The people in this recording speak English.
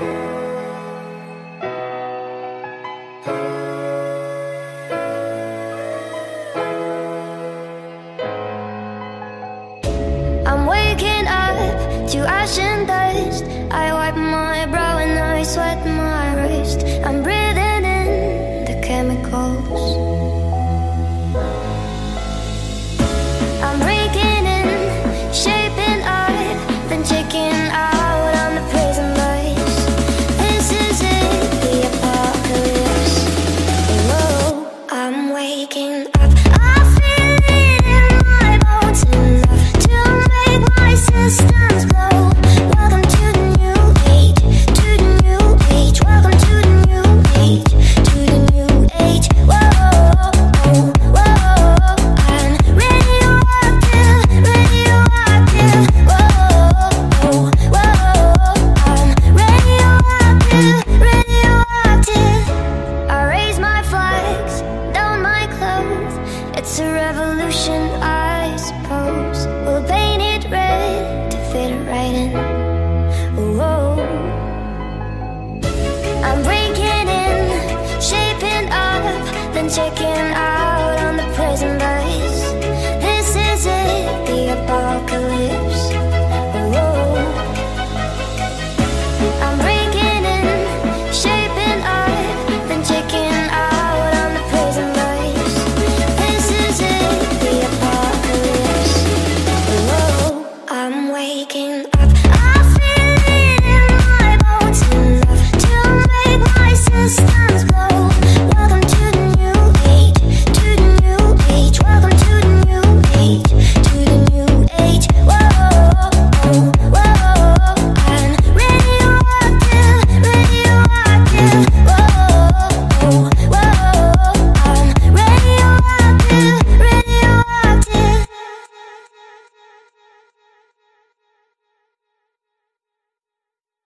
I'm waking up to ash and dust. I wipe my brow and I sweat my wrist. I'm breathing in the chemicals. I'm breaking